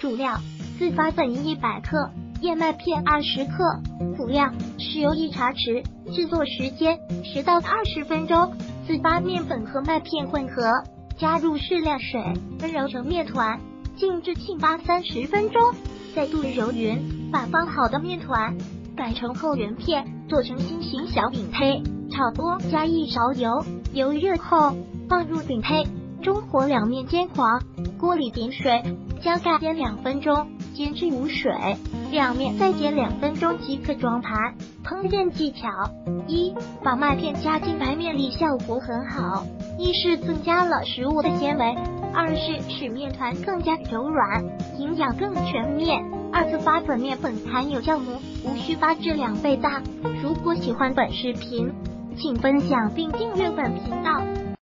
主料：自发粉一百克，燕麦片二十克。辅料：豉油一茶匙。制作时间：十到二十分钟。自发面粉和麦片混合，加入适量水，温揉成面团，静置浸发三十分钟，再度揉匀。把放好的面团擀成厚圆片，做成心形小饼胚。炒锅，加一勺油，油热后放入饼胚，中火两面煎黄。锅里点水，加盖煎两分钟，煎至无水，两面再煎两分钟即可装盘。烹饪技巧：一、把麦片加进白面里，效果很好。一是增加了食物的纤维，二是使面团更加柔软，营养更全面。二次发粉面粉含有酵母，无需发至两倍大。如果喜欢本视频，请分享并订阅本频道。